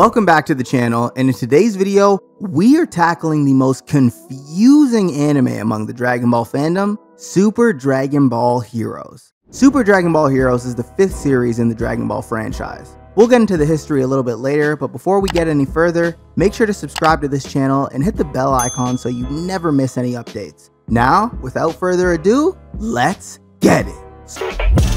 Welcome back to the channel, and in today's video, we are tackling the most confusing anime among the Dragon Ball fandom, Super Dragon Ball Heroes. Super Dragon Ball Heroes is the fifth series in the Dragon Ball franchise. We'll get into the history a little bit later, but before we get any further, make sure to subscribe to this channel and hit the bell icon so you never miss any updates. Now, without further ado, let's get it!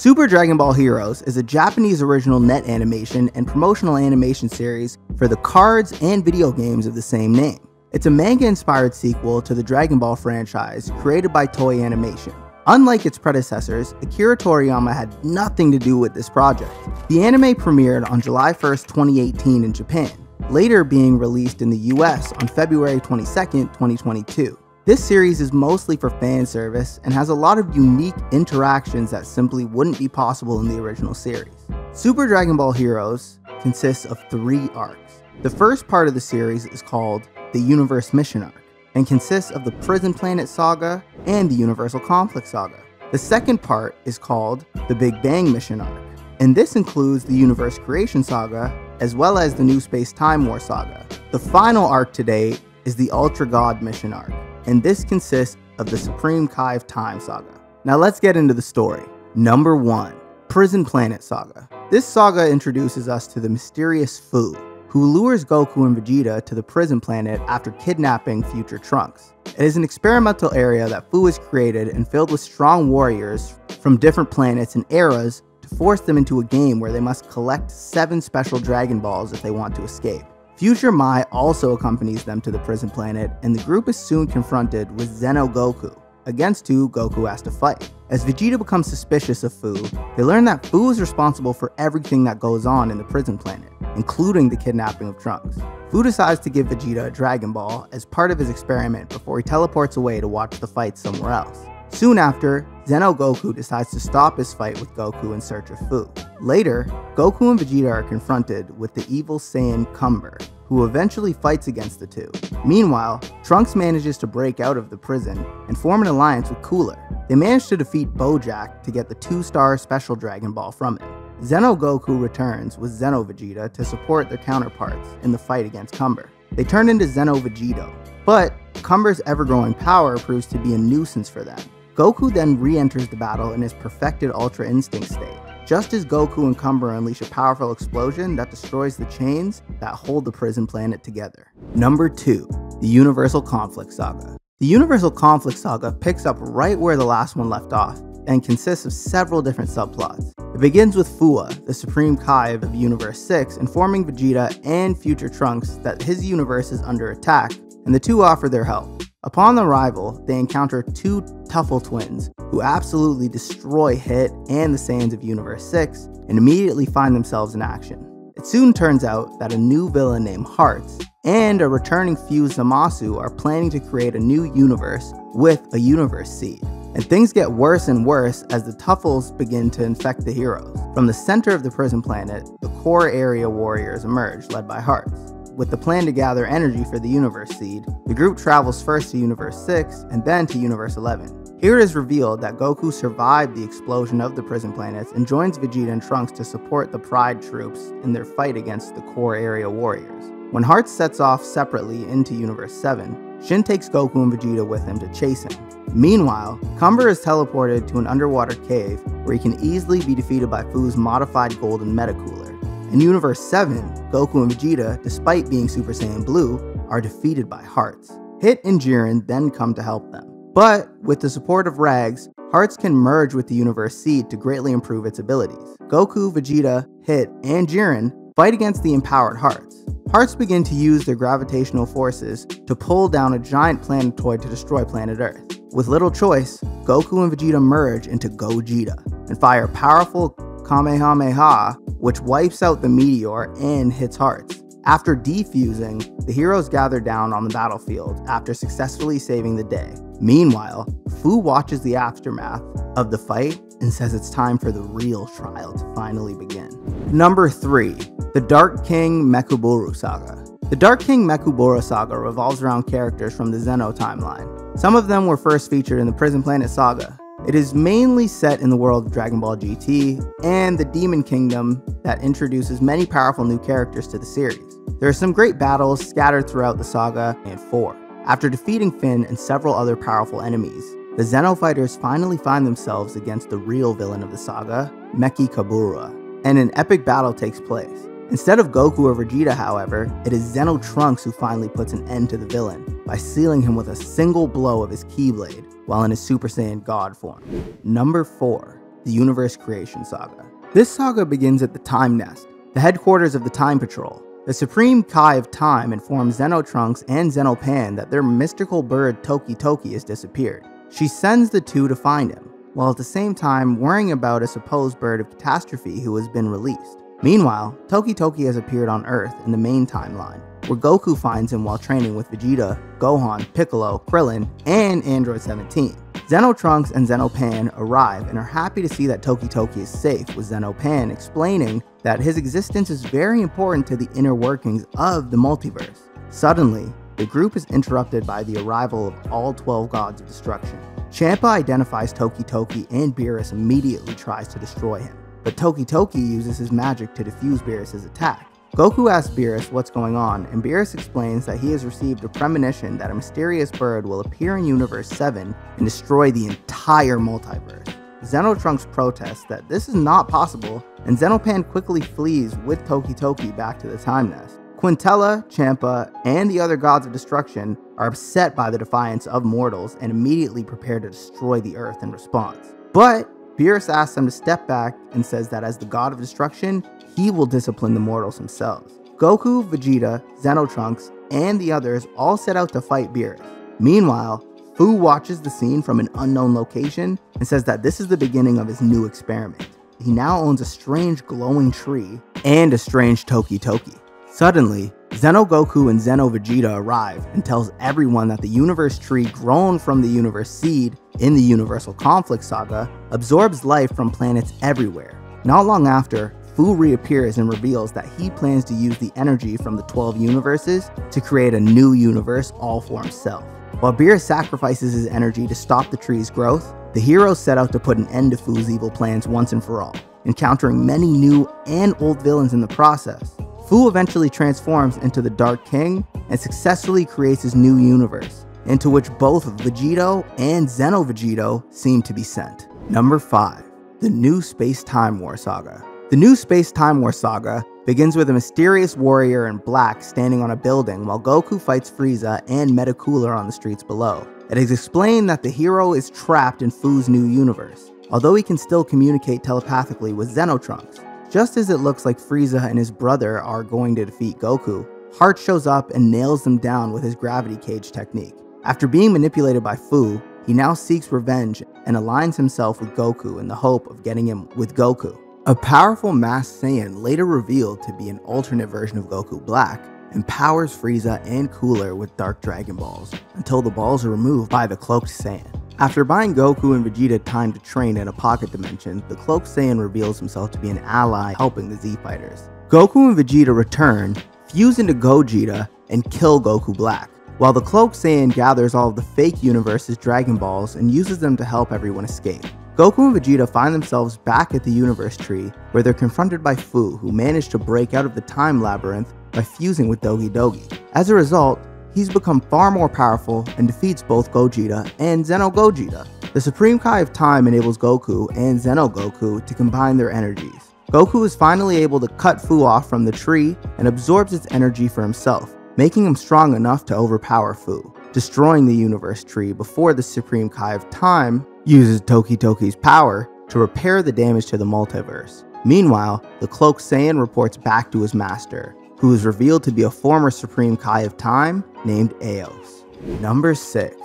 Super Dragon Ball Heroes is a Japanese original net animation and promotional animation series for the cards and video games of the same name. It's a manga-inspired sequel to the Dragon Ball franchise created by Toei Animation. Unlike its predecessors, Akira Toriyama had nothing to do with this project. The anime premiered on July 1st, 2018 in Japan, later being released in the US on February 22, 2022. This series is mostly for fan service and has a lot of unique interactions that simply wouldn't be possible in the original series. Super Dragon Ball Heroes consists of three arcs. The first part of the series is called the Universe Mission Arc and consists of the Prison Planet Saga and the Universal Conflict Saga. The second part is called the Big Bang Mission Arc, and this includes the Universe Creation Saga as well as the New Space Time War Saga. The final arc to date is the Ultra God Mission Arc, and this consists of the Supreme Kai of Time saga. Now let's get into the story. Number 1 Prison Planet Saga. This saga introduces us to the mysterious Fu, who lures Goku and Vegeta to the prison planet after kidnapping future Trunks. It is an experimental area that Fu has created and filled with strong warriors from different planets and eras to force them into a game where they must collect seven special Dragon Balls if they want to escape. Future Mai also accompanies them to the prison planet, and the group is soon confronted with Xeno Goku, against who Goku has to fight. As Vegeta becomes suspicious of Fu, they learn that Fu is responsible for everything that goes on in the prison planet, including the kidnapping of Trunks. Fu decides to give Vegeta a Dragon Ball as part of his experiment before he teleports away to watch the fight somewhere else. Soon after, Xeno Goku decides to stop his fight with Goku in search of Fu. Later, Goku and Vegeta are confronted with the evil Saiyan Cumber, who eventually fights against the two. Meanwhile, Trunks manages to break out of the prison and form an alliance with Cooler. They manage to defeat Bojack to get the 2-star Special Dragon Ball from him. Xeno Goku returns with Xeno Vegeta to support their counterparts in the fight against Cumber. They turn into Xeno Vegito, but Cumber's ever-growing power proves to be a nuisance for them. Goku then re-enters the battle in his perfected Ultra Instinct state. Just as Goku and Cumber unleash a powerful explosion that destroys the chains that hold the prison planet together. Number 2. The Universal Conflict Saga. The Universal Conflict Saga picks up right where the last one left off and consists of several different subplots. It begins with Fua, the Supreme Kai of Universe 6, informing Vegeta and future Trunks that his universe is under attack, and the two offer their help. Upon arrival, they encounter two Tuffle twins who absolutely destroy Hit and the Saiyans of Universe 6 and immediately find themselves in action. It soon turns out that a new villain named Hearts and a returning fused Zamasu are planning to create a new universe with a universe seed. And things get worse and worse as the Tuffles begin to infect the heroes. From the center of the prison planet, the core area warriors emerge, led by Hearts. With the plan to gather energy for the Universe Seed, the group travels first to Universe 6 and then to Universe 11. Here it is revealed that Goku survived the explosion of the prison planets and joins Vegeta and Trunks to support the Pride troops in their fight against the core area warriors. When Hearts sets off separately into Universe 7, Shin takes Goku and Vegeta with him to chase him. Meanwhile, Cumber is teleported to an underwater cave where he can easily be defeated by Fu's modified golden meta cooler. In Universe 7, Goku and Vegeta, despite being Super Saiyan Blue, are defeated by Hearts. Hit and Jiren then come to help them. But with the support of Rags, Hearts can merge with the Universe Seed to greatly improve its abilities. Goku, Vegeta, Hit, and Jiren fight against the empowered Hearts. Hearts begin to use their gravitational forces to pull down a giant planetoid to destroy planet Earth. With little choice, Goku and Vegeta merge into Gogeta and fire powerful Kamehameha which wipes out the meteor and hits Hearts. After defusing, the heroes gather down on the battlefield after successfully saving the day. Meanwhile, Fu watches the aftermath of the fight and says it's time for the real trial to finally begin. Number 3. The Dark King Mechikabura Saga. The Dark King Mechikabura saga revolves around characters from the Xeno timeline. Some of them were first featured in the Prison Planet saga. It is mainly set in the world of Dragon Ball GT and the Demon Kingdom that introduces many powerful new characters to the series. There are some great battles scattered throughout the saga and 4. After defeating Finn and several other powerful enemies, the Xeno fighters finally find themselves against the real villain of the saga, Mechikabura, and an epic battle takes place. Instead of Goku or Vegeta, however, it is Xeno Trunks who finally puts an end to the villain by sealing him with a single blow of his Keyblade while in his Super Saiyan God form. Number 4. The Universe Creation Saga. This saga begins at the Time Nest, the headquarters of the Time Patrol. The Supreme Kai of Time informs Xeno Trunks and Xeno Pan that their mystical bird Toki Toki has disappeared. She sends the two to find him, while at the same time worrying about a supposed bird of catastrophe who has been released. Meanwhile, Toki Toki has appeared on Earth in the main timeline, where Goku finds him while training with Vegeta, Gohan, Piccolo, Krillin, and Android 17. Xeno Trunks and Xeno Pan arrive and are happy to see that Toki Toki is safe, with Xeno Pan explaining that his existence is very important to the inner workings of the multiverse. Suddenly, the group is interrupted by the arrival of all 12 gods of destruction. Champa identifies Toki Toki and Beerus immediately tries to destroy him but Toki Toki uses his magic to defuse Beerus' attack. Goku asks Beerus what's going on, and Beerus explains that he has received a premonition that a mysterious bird will appear in Universe 7 and destroy the entire multiverse. Xenotrunks protests that this is not possible, and Xenopan quickly flees with Toki Toki back to the Time Nest. Quintella, Champa, and the other gods of destruction are upset by the defiance of mortals and immediately prepare to destroy the Earth in response. But Beerus asks them to step back and says that as the god of destruction, he will discipline the mortals themselves. Goku, Vegeta, Xenotrunks, and the others all set out to fight Beerus. Meanwhile, Fu watches the scene from an unknown location and says that this is the beginning of his new experiment. He now owns a strange glowing tree and a strange Toki Toki. Suddenly, Xeno Goku and Xeno Vegeta arrive and tells everyone that the universe tree grown from the universe seed in the Universal Conflict Saga absorbs life from planets everywhere. Not long after, Fu reappears and reveals that he plans to use the energy from the 12 universes to create a new universe all for himself. While Beerus sacrifices his energy to stop the tree's growth, the heroes set out to put an end to Fu's evil plans once and for all, encountering many new and old villains in the process. Fu eventually transforms into the Dark King and successfully creates his new universe, into which both Vegito and Xeno Vegito seem to be sent. Number 5. The New Space Time War Saga. The New Space Time War Saga begins with a mysterious warrior in black standing on a building while Goku fights Frieza and Metacooler on the streets below. It is explained that the hero is trapped in Fu's new universe, although he can still communicate telepathically with Xenotrunks. Just as it looks like Frieza and his brother are going to defeat Goku, Heart shows up and nails them down with his gravity cage technique. After being manipulated by Fu, he now seeks revenge and aligns himself with Goku in the hope of getting him with Goku. A powerful Masked Saiyan, later revealed to be an alternate version of Goku Black, empowers Frieza and Cooler with Dark Dragon Balls until the balls are removed by the Cloaked Saiyan. After buying Goku and Vegeta time to train in a pocket dimension, the Cloaked Saiyan reveals himself to be an ally helping the Z Fighters. Goku and Vegeta return, fuse into Gogeta, and kill Goku Black, while the Cloaked Saiyan gathers all of the fake universe's Dragon Balls and uses them to help everyone escape. Goku and Vegeta find themselves back at the Universe Tree, where they're confronted by Fu, who managed to break out of the Time Labyrinth by fusing with Dogi Dogi. As a result, he's become far more powerful and defeats both Gogeta and Xeno Gogeta. The Supreme Kai of Time enables Goku and Xeno Goku to combine their energies. Goku is finally able to cut Fu off from the tree and absorbs its energy for himself, making him strong enough to overpower Fu, destroying the universe tree before the Supreme Kai of Time uses Toki Toki's power to repair the damage to the multiverse. Meanwhile, the Cloaked Saiyan reports back to his master, who is revealed to be a former Supreme Kai of Time named Eos. Number 6.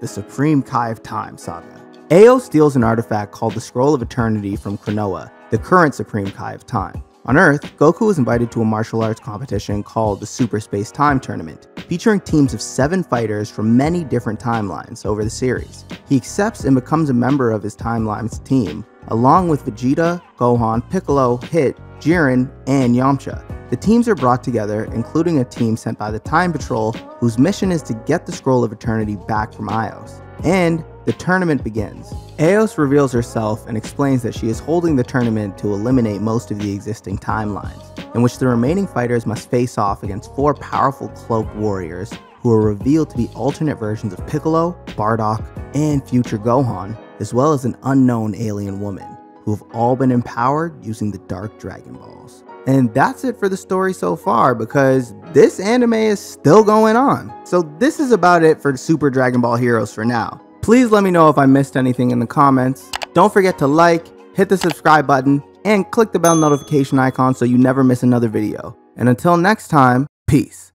The Supreme Kai of Time Saga. Eos steals an artifact called the Scroll of Eternity from Chronoa, the current Supreme Kai of Time. On Earth, Goku is invited to a martial arts competition called the Super Space Time Tournament, featuring teams of seven fighters from many different timelines over the series. He accepts and becomes a member of his timeline's team, along with Vegeta, Gohan, Piccolo, Hit, Jiren, and Yamcha. The teams are brought together, including a team sent by the Time Patrol, whose mission is to get the Scroll of Eternity back from Eos. And the tournament begins. Eos reveals herself and explains that she is holding the tournament to eliminate most of the existing timelines, in which the remaining fighters must face off against four powerful cloaked warriors who are revealed to be alternate versions of Piccolo, Bardock, and future Gohan, as well as an unknown alien woman, who have all been empowered using the Dark Dragon Balls. And that's it for the story so far because this anime is still going on. So this is about it for Super Dragon Ball Heroes for now. Please let me know if I missed anything in the comments. Don't forget to like, hit the subscribe button, and click the bell notification icon so you never miss another video. And until next time, peace.